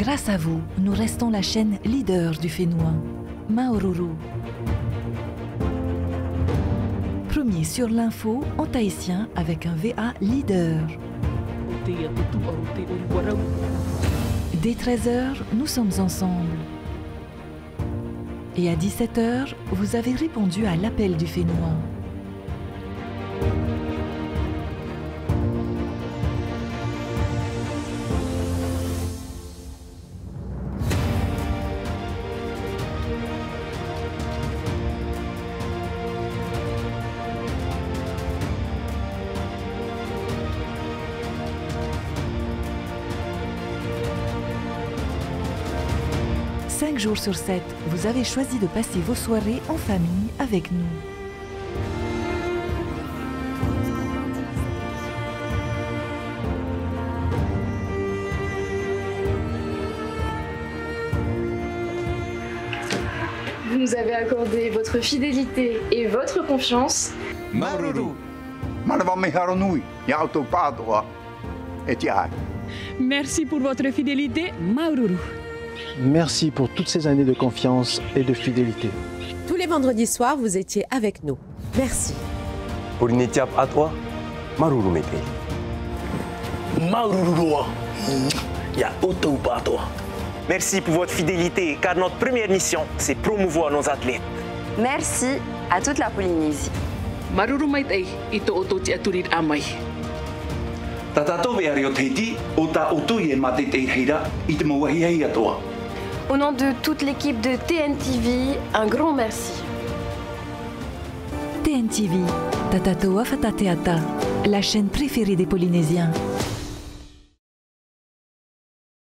Grâce à vous, nous restons la chaîne leader du Fénois, Maoruru. Premier sur l'info en tahitien avec un VA leader. Dès 13h, nous sommes ensemble. Et à 17h, vous avez répondu à l'appel du Fénois. Cinq jours sur 7, vous avez choisi de passer vos soirées en famille avec nous. Vous nous avez accordé votre fidélité et votre confiance. Maruru. Et. Merci pour votre fidélité, Maururu. Merci pour toutes ces années de confiance et de fidélité. Tous les vendredis soirs, vous étiez avec nous. Merci. Polinetiap à toi, Maruru Mete. Maururua. Ya auto pas toi. Merci pour votre fidélité, car notre première mission, c'est promouvoir nos athlètes. Merci à toute la Polynésie. Maruru mai tei i tō oto te aturit amai. Ta tato ve ari o teiti o ta oto i e mate te heira i te mawahi hei atoa. Au nom de toute l'équipe de TNTV, un grand merci. TNTV, Tatatoa Fatateata, la chaîne préférée des Polynésiens.